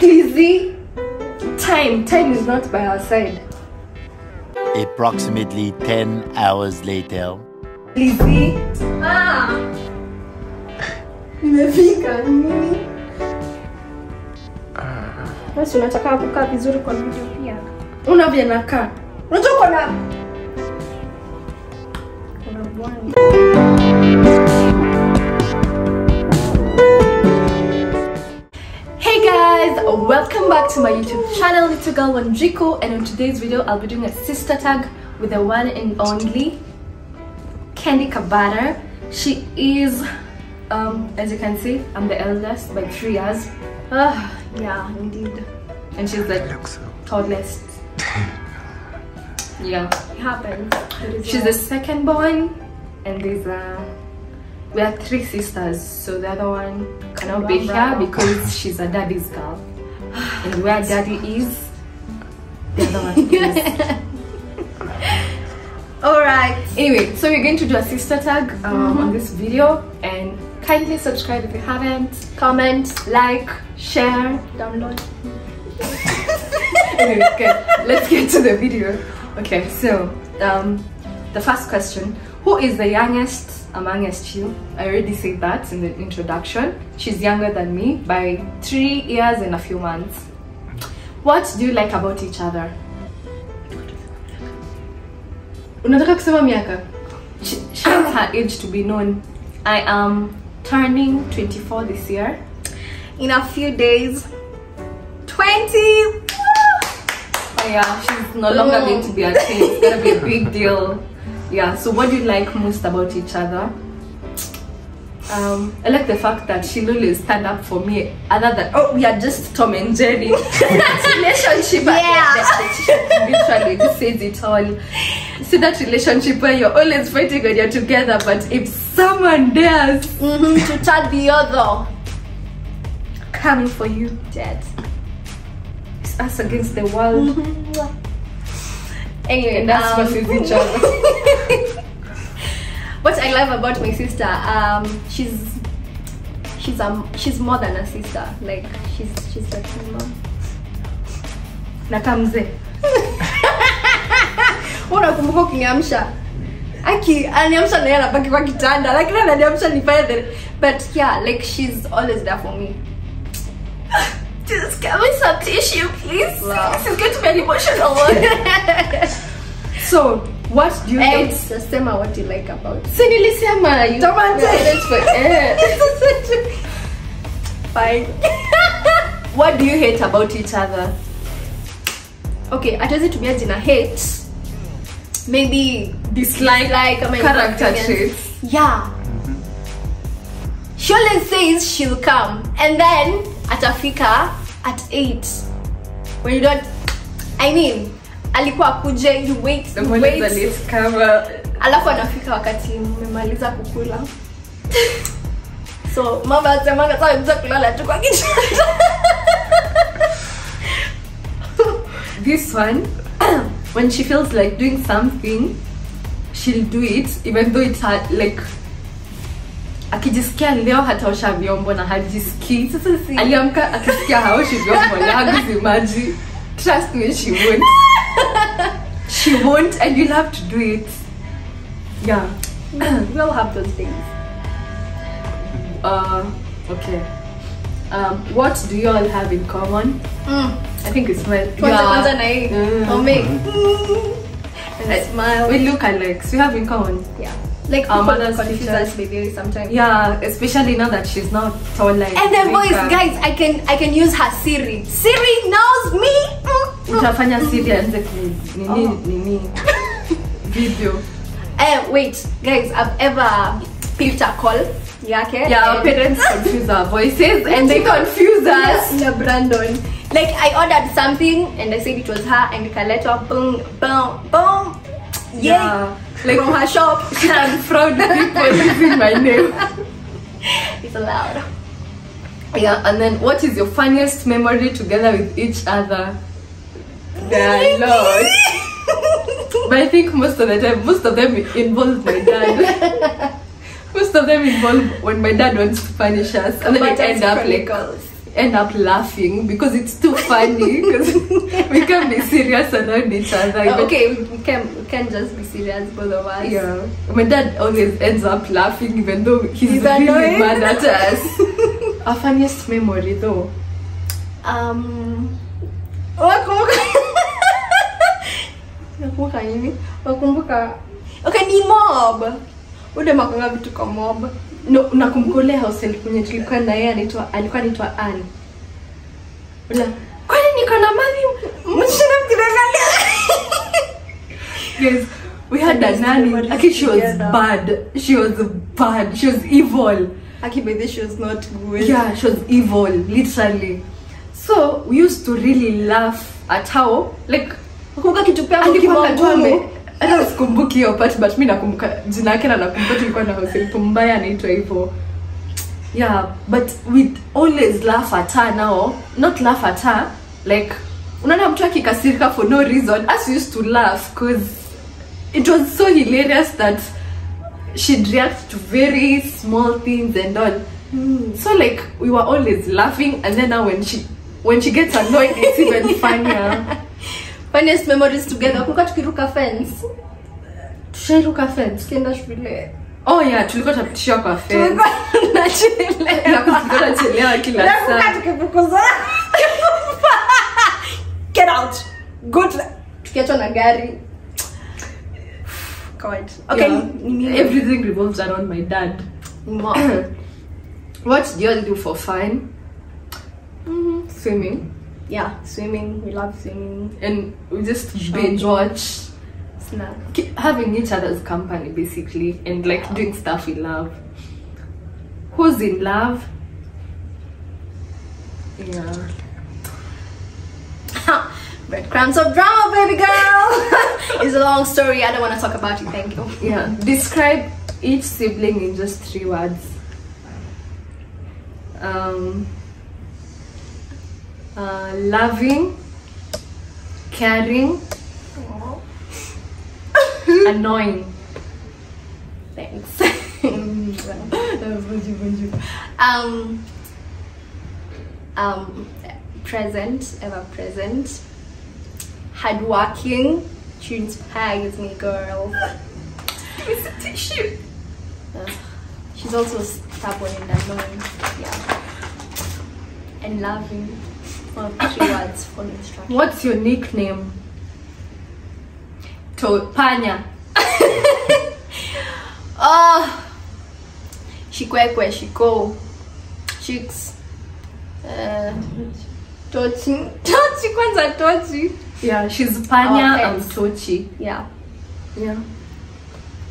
Lizzie, time, time is not by our side. Approximately 10 hours later. Lizzie, ah, nimefika nini? Basi unataka kukaa vizuri kwa video pia. Una vya nakaa. Unajua uko na kuna bwana. Welcome back to my YouTube channel, Little Girl Wanjiku, and in today's video, I'll be doing a sister tag with the one and only Candy Kabata. She is, um, as you can see, I'm the eldest by three years. Ah, yeah, indeed. And she's the tallest. yeah, it happens. She's the second born, and there's a we are three sisters, so the other one cannot be here because she's a daddy's girl. And where daddy is, the other one is. Alright, anyway, so we're going to do a sister tag um, on this video and kindly subscribe if you haven't, comment, like, share, download. anyway, okay, let's get to the video. Okay, so um, the first question Who is the youngest amongst you? I already said that in the introduction. She's younger than me by three years and a few months. What do you like about each other? Unataka kusema miaka? She, she wants her age to be known. I am turning 24 this year. in a few days 20 Oh yeah, she's no longer going to be a teen. It's gonna be a big deal. Yeah. So what do you like most about each other? Um, I like the fact that she'll always stand up for me. Other than oh, we are just Tom and Jerry. that relationship. Yeah. Literally, this says it all. See that relationship where you're always fighting when you're together, but if someone dares Mhm, to tag the other coming for you, dead it's us against the world. anyway And us um, versus each other. what i love about my sister um she's she's um she's more than a sister like she's she's like my mom Nakaa mzee. unakumbuka ukiniamsha aki aniamsha naye anabaki kwa kitanda lakini ananiamsha nifanye but yeah like she's always there for me Just give me some tissue, please. Wow. This is going to be an emotional one. so, what do you just tell me what you like about. Si nilisema you late for eh. fine. What do you hate about each other? okay hatuwezi tumia jina hate maybe Dislike, like mean, character traits. yeah. Always says she'll come and then atafika at 8 when you don't i mean alikuwa akuje you wait you wait. alafu anafika wakati mmemaliza kukula. So mama asemanga saa mza kulala tu kwa kitanda This one, when she feels like doing something, she'll do it even though it's hard, like akijisikia leo hataosha vyombo na hajisikii. Aliamka akisikia haoshi vyombo na haguzi maji trust me she won't she won't and you'll have to do it. Yeah. We all have those things. Uh, okay. Um, what do you all have in common? Mm. i think it's smell kwanza kwanza na hii. Mm. I'll and I- smile. We look alike. So we have in common. Yeah. Like Our people mothers confuse teach us. us maybe sometimes. Yeah, especially now that she's not taller. and the voice guys i can i can use her siri. Siri knows me. Mm, mm. Utafanya Siri aanze nini Oh. nini video. Eh, wait guys i've ever picked a call yake Yeah, our parents confuse our voices and they confuse us. na Brandon. Like I ordered something and I said it was her and ikaletwa boom boom boom. Yeah. Yeah, like From her shop. I'm proud people using my name. it's allowed. Yeah, and then what is your funniest memory together with each other? Are a. But I think most of the time, most of them involve my dad. most of them involve when my dad wants to punish us, and then it end up like end up laughing because it's too funny because we can't be serious around each other. But- okay, we can we can just be serious, both of us. Yeah. My dad always ends up laughing even though he's, He's really annoyed. mad at us. Our funniest memory though. Um, wakumbuka nakumbuka nini? nakumbuka okay, ni mob. Ude makanga vitu kwa mob. No, nakumbuka ule hostel kwenye tulikuwa na yeye anaitwa alikuwa anaitwa Ann. Ula, kwani niko na mali mshana mkiangalia. Guys, we had a nanny. aki she was bad. She was bad. She was evil. Aki by the she was not good. Yeah, she was evil, literally. So we used to really laugh at how like Pia kwa kimongumu. hata sikumbuki hiyo part but mi nakumbuka jina yake na nakumbuka tulikuwa na hostel pumbaya mbaya anaitwa hivyo. Yeah but we always laugh at her now not laugh at her like unaona mtu akikasirika for no reason as we used to laugh cause it was so hilarious that she'd react to very small things and all. So like we were always laughing and then now when she when she gets annoyed it's even funnier Funniest memories together. Wakumbuka tukiruka fence. tushairuka fence Tukienda shule. oh yeah tulikuwa tunapitishwa kwa fence na tunachelewa. tunachelewa kila saa tukifukuzana. Get out. Go to tukiachwa na gari. God. Okay, Yeah. everything revolves around my dad what do you do for fun Mhm. swimming Yeah, swimming. We love swimming. and we just binge watch Snack. Having each other's company basically and like doing stuff we love who's in love yeah Breadcrumbs of drama, baby girl. it's a long story. I don't want to talk about it. Thank you. yeah describe each sibling in just three words um uh, loving caring annoying Thanks. um, um, present, ever present, hardworking. She inspires me, girl. Give me some tissue Uh, she's also stubborn and annoying. Yeah. And loving. Well, three words for instruction. what's your nickname? To panya. Oh, shikwekwe shiko chicks uh, tochi tochi kwanza tochi. Yeah she's panya and tochi. Yeah. Yeah.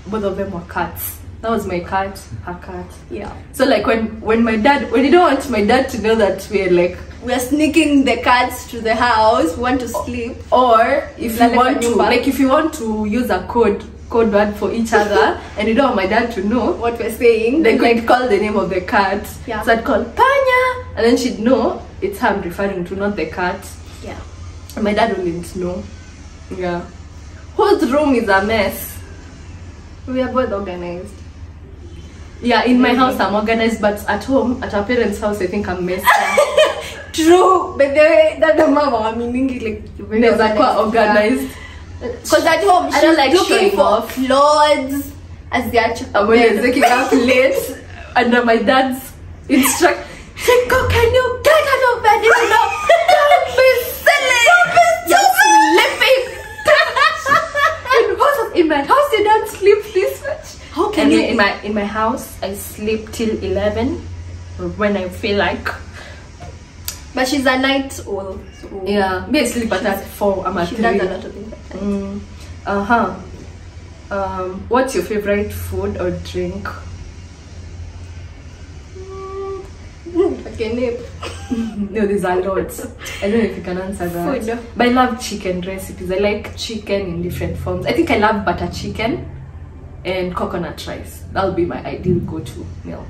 Both of them were cats. That was my cat her cat. Yeah. So like when when my dad when you don't want my dad to know that we're like we are sneaking the cats to the house want to sleep. Or if you want to like if you want to use a code code word for each other and you don't want my dad to know what we're saying like we'd call the name of the cat Yeah. so i'd call panya and then she'd know it's her i'm referring to not the cat yeah. And my dad wouldn't know. Yeah. Whose room is a mess? We are both organized. Yeah in my house i'm organized but at home at our parents house i think i'm messed up true but the way that the mama I meaning like you're very Naweza kuwa organized. organized Because at home, I she's don't like looking for clothes as the actual I'm always waking up late under my dad's instruct. Chico, can you get out of bed? If not, don't be silly. Don't be You're sleeping. in, house, in my house, you don't sleep this much. How can And you- in my in my house? I sleep till eleven, when I feel like. But she's a night owl. So Yeah, basically, but at four. I'm at She three. does a lot of things. Mm, uh huh. Um, what's your favorite food or drink? Okay, nip. No, there's a lot. I don't know if you can answer that. Food. But I love chicken recipes. I like chicken in different forms. I think I love butter chicken and coconut rice. That'll be my ideal go-to meal.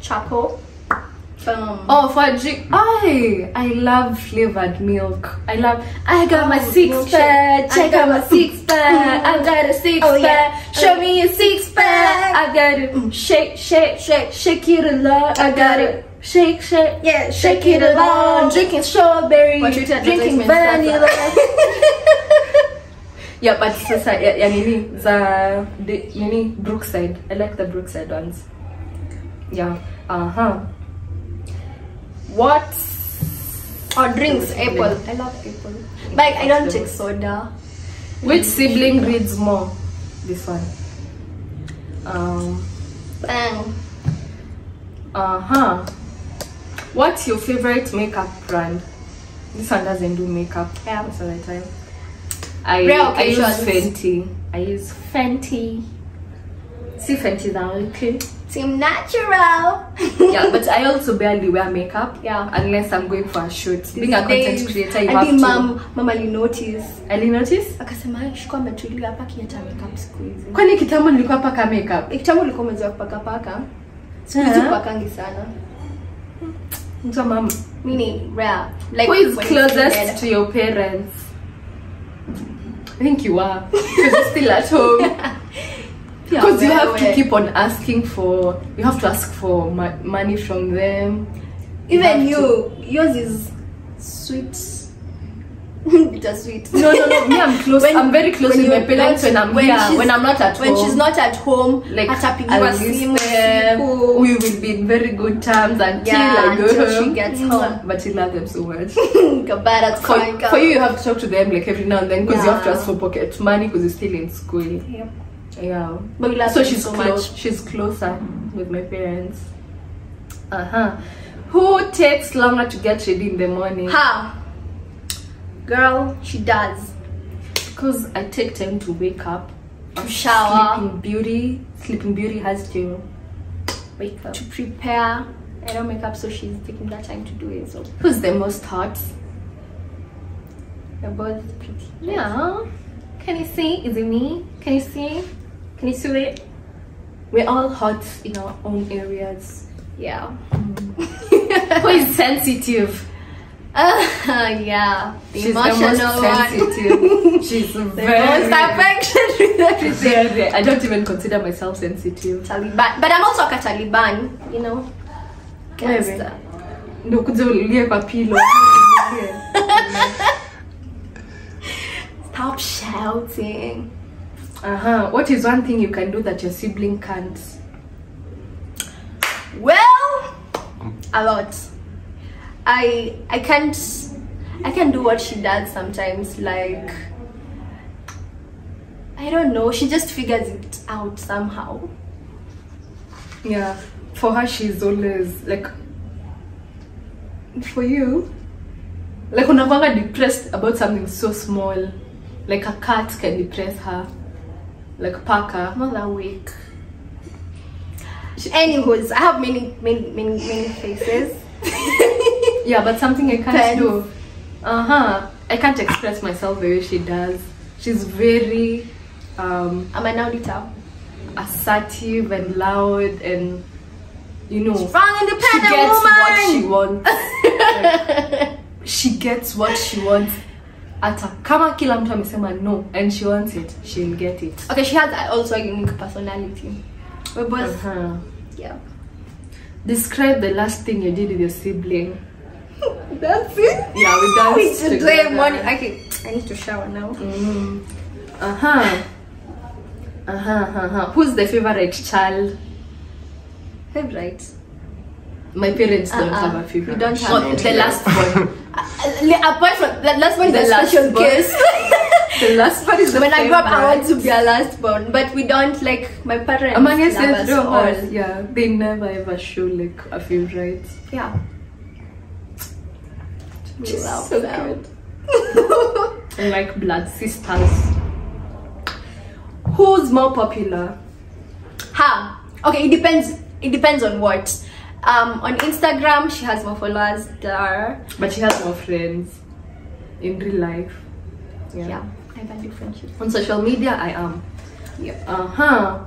Charcoal. Um, Oh, for drink, I I love flavored milk. I love. I got my six pack. I Check got out my six pack. I got a six Oh, pack. yeah. Show me your six pack. I got it. Shake, shake, shake, shake it a lot. I got it. shake, shake, Yeah, shake it along, drinking strawberry, drinking vanilla. yeah, but sasa ya, yeah, nini za the, nini Brookside. I like the Brookside ones. Yeah. Uh huh. What? Or drinks, apple. I love apple. But I don't take soda. Which sibling reads more? This one. Um. Bang. Uh huh. What's your favorite makeup brand? This one doesn't do makeup Yeah. most of the time. I, Rare I use. Fenty. I use Fenty. See Fenty now, okay? Team natural. yeah, but I also barely wear makeup. Yeah. Unless I'm going for a shoot. Being a content days, creator, you hadi have to. mam mama alinotice Ali notice? akasema shikuwa ametulia hapa kiata makeup siku hizi Kwani kitambo nilikuwa paka makeup? Eh, kitambo ulikuwa umezoea kupaka paka siku hizi uh-huh. kupakangi sana hmm. Mtu mama. mi ni rare like Who is closest to your parents? I think you are. Because you're still at home. Because you have to keep on asking for, you have to ask for mo- money from them. even have you yours is sweet bittersweet No, no, no. Me, I'm close. When- I'm very close when with my parents when I'm when here. When I'm not at when home. she's not at home like I'll simu them. We will be in very good terms until Yeah, I go until she home. gets mm. home. But you love them so much. For, for you, you have to talk to them like every now and then because you have to ask for pocket money because you're still in school. Yep. Yeah. But so she's so close. much. She's closer with my parents. Uh huh. Who takes longer to get ready in the morning? Ha! Girl, she does. Because I take time to wake up. To shower, Sleeping Beauty. Sleeping Beauty has to wake up. to prepare. I don't make up, so she's taking that time to do it. So Who's the most hot? we're both pretty. Yeah. Can you see? Is it me? Can you see? Can you see it? We're all hot in our own areas. Yeah. Who is sensitive? Uh, yeah. The She's the most emotional one. sensitive. She's The very, most affectionate with everything. I don't even consider myself sensitive. Taliban. But I'm also a Taliban, you know. Wewe. Gangster. Ndio kuja ulilie kwa pilo. Stop shouting. Uh-huh. What is one thing you can do that your sibling can't? Well, a lot. I I can't I can do what she does sometimes. Like I don't know. She just figures it out somehow. Yeah. For her, she's always like. For you, like unakwanga depressed about something so small, like a cat can depress her, like Parker. Not that weak. Anyways, I have many many many many faces. Yeah, but something I can't Depends. do. Uh huh. I can't express myself the way she does. She's very um, I'm an auditor. assertive and loud, and you know, Strong, independent she gets woman. what she wants. Like, she gets what she wants. Ata kama kila mtu amesema no and she wants it, she'll get it. okay, she has also a unique personality. We're both Uh-huh. yeah. Describe the last thing you did with your sibling. That's it. Yeah, we danced We together. morning. Okay, I need to shower now. Mm. Uh-huh. Uh-huh, uh-huh. Who's the favorite child? Favorite. My parents don't Uh-uh. have a favorite. We don't have Oh, the last one. Uh, apart from that, last one is The a last special one. case. the last one is the when I grow up, I want to be a last born, but we don't like my parents. Among us, us three of all. yeah, they never ever show like a favorite. Yeah. We Which is love so them. And like blood sisters. Who's more popular? Ha. Okay, it depends. It depends on what. Um, on Instagram, she has more followers. There. But she has more friends in real life. Yeah. I value friendship. On social media, I am. Yep. Uh huh.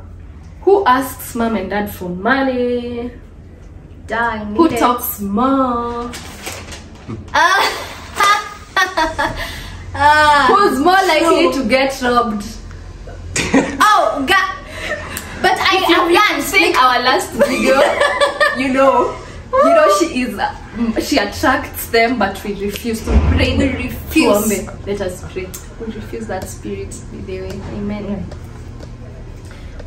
Who asks mom and dad for money? Dying. Who talks more? Ah. Who's more likely True. to get robbed? Oh, God. But I have learned. Seen our last video, you know. you know she is uh, she attracts them but we refuse to pray We refuse. Let us pray we refuse that spirit the way amen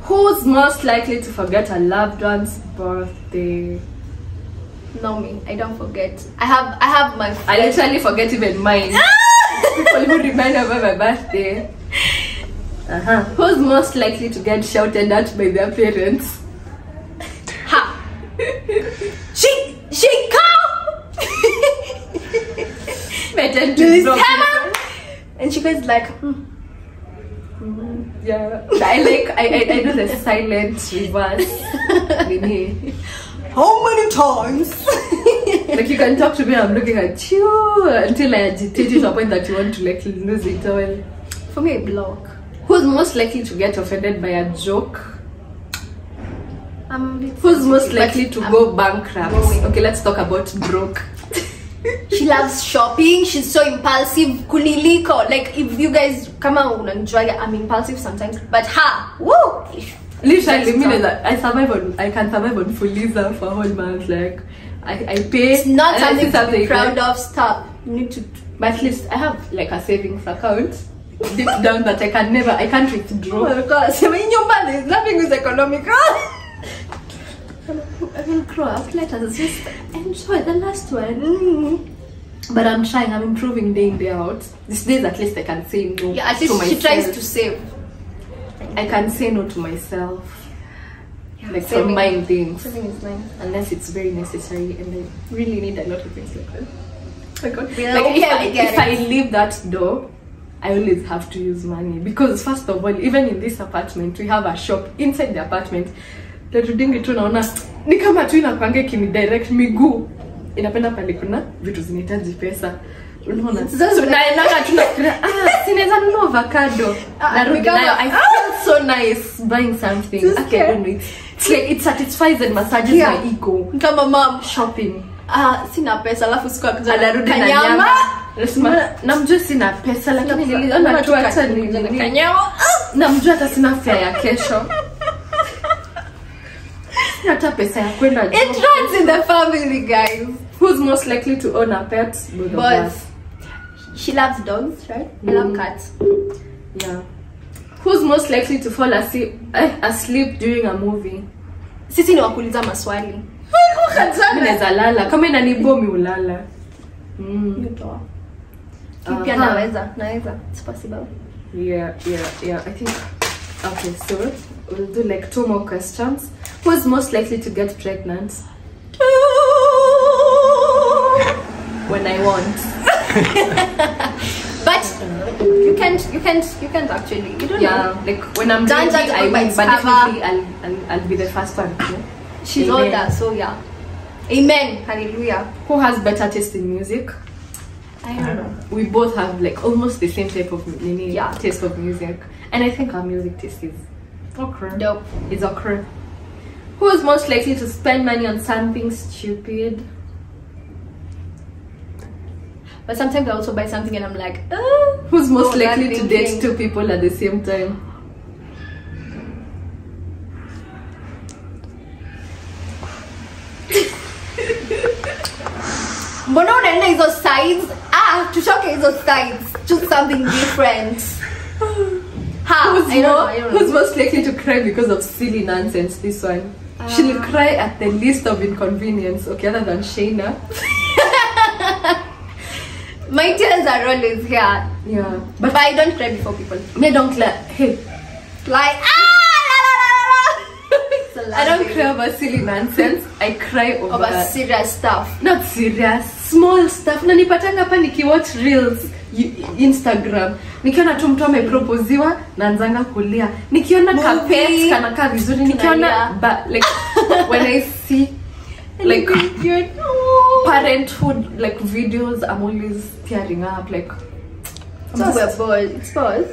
who's most likely to forget a loved one's birthday No me. I don't forget. I have I have my I literally forget even mine. People who remind me about my birthday. Uh-huh. Who's most likely to get shouted at by their parents? ha. she she come. I tend to This drop hammer. people. And she goes like, hmm. Yeah. I like I, I, I do the silent reverse. Nini. how many times? like you can talk to me, I'm looking at you until I agitate you to a point that you want to like lose it all. For me, I block. Who's most likely to get offended by a joke? I'm a bit Who's most likely to I'm go bankrupt? going. Okay, let's talk about broke. She loves shopping. She's so impulsive. Kuliliko like if you guys kama unanijua i'm impulsive sometimes. But ha! Woo! Literally, mean that I survive on I can survive on Fuliza for a whole month. Like I, I pay. it's not and something to be proud like- of. Stop. You need to But at least I have like a savings account deep down that I can never I can't withdraw. oh my god. Hii nyumba there's nothing is economical I will grow up. Let us just enjoy the last one. Mm. But I'm trying. I'm improving day in day out. These days, at least I can say no. yeah at to least she myself. tries to save I can say no to myself. like saving- things. saving is nice unless it's very necessary and I really need a lot of things like that. Oh God. Yeah, like if, I, if I leave that door, I always have to use money because first of all, even in this apartment, we have a shop inside the apartment. That you didn't get tu naona ni kama tu inakwanga ikinidirect miguu inapenda pale kuna vitu zinahitaji pesa. Unaona? Ah sinaweza nunua avocado. Ah, narudi nayo. I feel so nice buying something. Okay, I don't know. It's, it's like it satisfies and massages Yeah. my ego. Kama mom. Shopping. Ah sina pesa alafu siku anarudi na nyama. Namjua sina pesa lakini niliona tu hata kanyama? Namjua hata sina fare ya kesho. Hata pesa ya kwenda it runs in the family guys who's most likely to own a pet both Both. she loves dogs right i love Mm. cats yeah who's most likely to fall asleep, eh, asleep during a movie sisi ni wakuuliza maswali mi naweza lala kama inanibomi ulala mm. Nitoa. Mi pia Aha. naweza naweza it's possible Yeah, yeah, yeah. I think. Okay, so we'll do like two more questions. Who's most likely to get pregnant when I want? but you can't you can't you can't actually you don't Yeah, know like when I'm ready, judge I will, but definitely I'll, I'll, I'll be the first one. yeah? she's Amen. older so yeah amen hallelujah Who has better taste in music? i don't know We both have like almost the same type of mini Yeah. taste of music, and I think our music taste is okay. dope It's occur. Who is most likely to spend money on something stupid? But sometimes i also buy something and i'm like uh, Who's most Oh, likely to date two people at the same time? mbona unaenda hizo sides ah tutoke hizo sides choose something different ha Who's, I know, more, I who's most likely to cry because of silly nonsense? This one. She'll cry at the least of inconvenience. Okay, other than Shayna. my tears are always here. Yeah. but but i don't cry before people. Me don't cry. Hey, like ah la la la la I don't cry over silly nonsense. I cry over, over serious stuff. Not serious small stuff. Na nipatanga hapa nikiwatch reels y- instagram. Nikiona tu mtu ameproposiwa naanzanga kulia. Nikiona Movie. kana kanakaa vizuri nikiona but ba, like when i see like parenthood like videos i'm always tearing up like just we're boy It's boys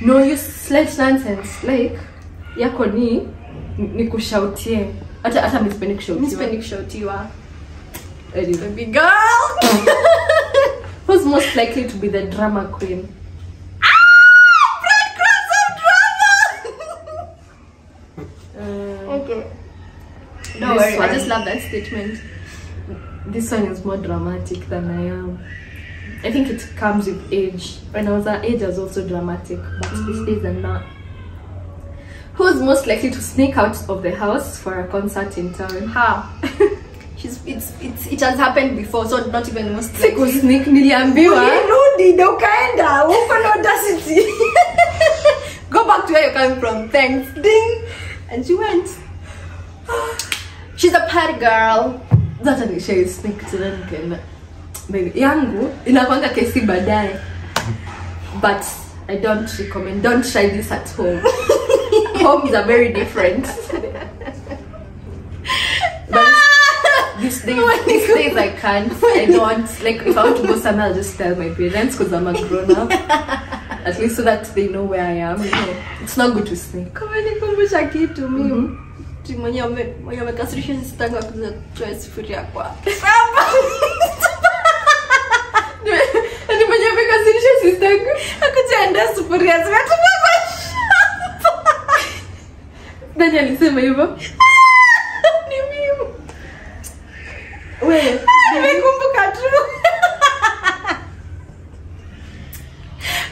no you slight nonsense. Like yako ni nikushautie hata hata mispendi Mi kushautiwa sipendi kushautiwa. Baby girl. who's most likely to be the drama queen This Don't. I just love that statement. this one is more dramatic than I am. I think it comes with age. When I was at age, I was also dramatic, but these mm. days I'm not. Who's most likely to sneak out of the house for a concert in town? How? She's, it's, it's, it has happened before, so not even the most Siku likely. sneak niliambiwa. Ulirudi na ukaenda uko na audacity. Go back to where you're coming from. Thanks. Ding. And she went. She's a party girl. Hata nishai sneak tena nikaenda. Baby, yangu inakwanga kesi baadaye. But I don't recommend. Don't try this at home. Homes are very different. But these days, these days I can't. I don't. Like if I want to go somewhere, I'll just tell my parents because I'm a grown up. At least so that they know where I am. You know, it's not good to sneak. Kumenikumbusha kitu mimi. Mwenye mwenye amekasirisha sistangu akuja kutoa sufuria kwa. Ati mwenye amekasirisha sister yangu. Akuja enda sufuria zimetupa kwa shamba. Nani alisema hivyo? Ni mimi. Wewe. Nimekumbuka tu.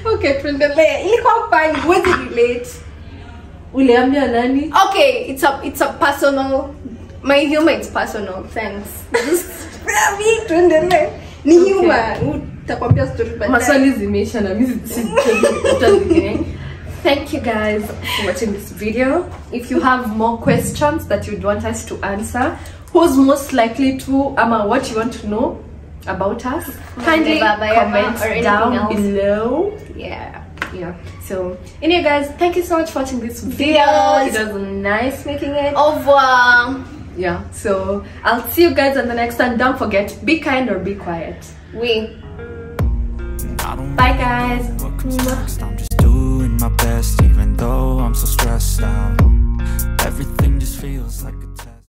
Okay, tuendelee. Ilikuwa fine. Huwezi relate. Uliambia nani? Okay, it's a it's a personal. My humor is personal. Thanks. Just me tuendelee. Ni Okay. humor. Utakwambia story baadaye. maswali zimeisha na mimi si- si- hata zingine. thank you guys for watching this video if you have more questions that you'd want us to answer who's most likely to ama what you want to know about us kindly Baba Yaga comment or down else. below Yeah. Yeah so anyway guys thank you so much for watching this video Videos. it was nice making it Au revoir. yeah so i'll see you guys on the next one don't forget be kind or be quiet Oui. Bye guys know what comes next. I'm just doing my best, even though I'm so stressed out. Everything just feels like a